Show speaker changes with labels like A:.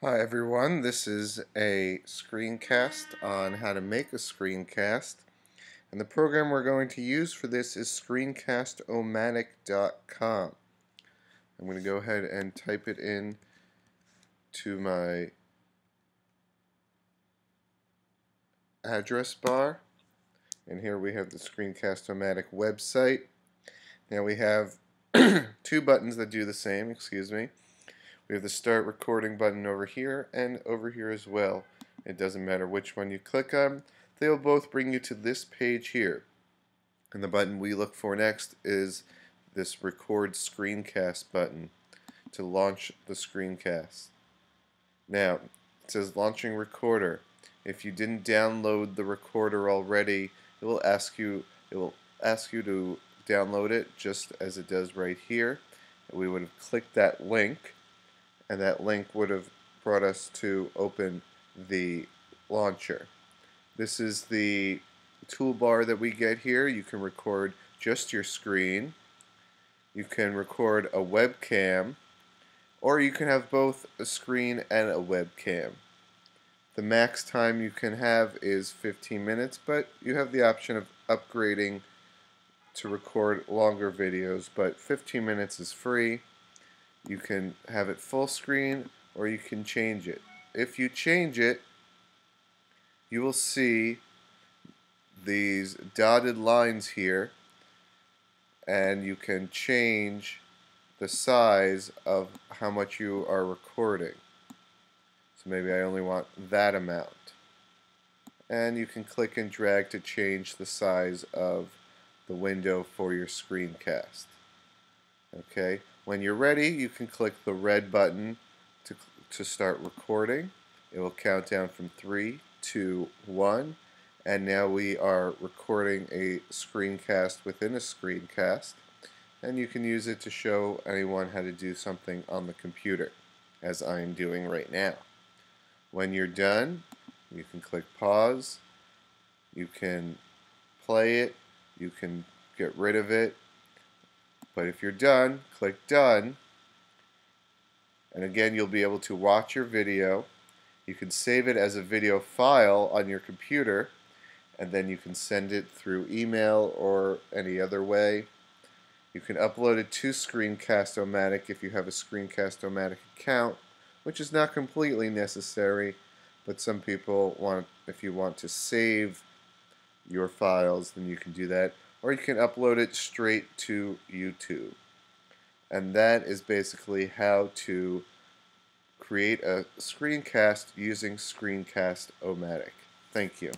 A: Hi everyone, this is a screencast on how to make a screencast. And the program we're going to use for this is screencast-o-matic.com I'm going to go ahead and type it in to my address bar. And here we have the Screencast-O-Matic website. Now we have two buttons that do the same, excuse me we have the start recording button over here and over here as well. It doesn't matter which one you click on, they'll both bring you to this page here. And the button we look for next is this record screencast button to launch the screencast. Now, it says launching recorder. If you didn't download the recorder already, it will ask you it will ask you to download it just as it does right here. We would have clicked that link and that link would have brought us to open the launcher. This is the toolbar that we get here. You can record just your screen. You can record a webcam or you can have both a screen and a webcam. The max time you can have is 15 minutes, but you have the option of upgrading to record longer videos, but 15 minutes is free. You can have it full screen or you can change it. If you change it, you will see these dotted lines here and you can change the size of how much you are recording. So maybe I only want that amount. And you can click and drag to change the size of the window for your screencast. Okay, when you're ready, you can click the red button to, to start recording. It will count down from 3, 2, 1, and now we are recording a screencast within a screencast, and you can use it to show anyone how to do something on the computer, as I'm doing right now. When you're done, you can click pause, you can play it, you can get rid of it, but if you're done, click Done. And again, you'll be able to watch your video. You can save it as a video file on your computer, and then you can send it through email or any other way. You can upload it to Screencast-O-Matic if you have a Screencast-O-Matic account, which is not completely necessary, but some people want, if you want to save your files, then you can do that or you can upload it straight to YouTube. And that is basically how to create a screencast using Screencast-O-Matic. Thank you.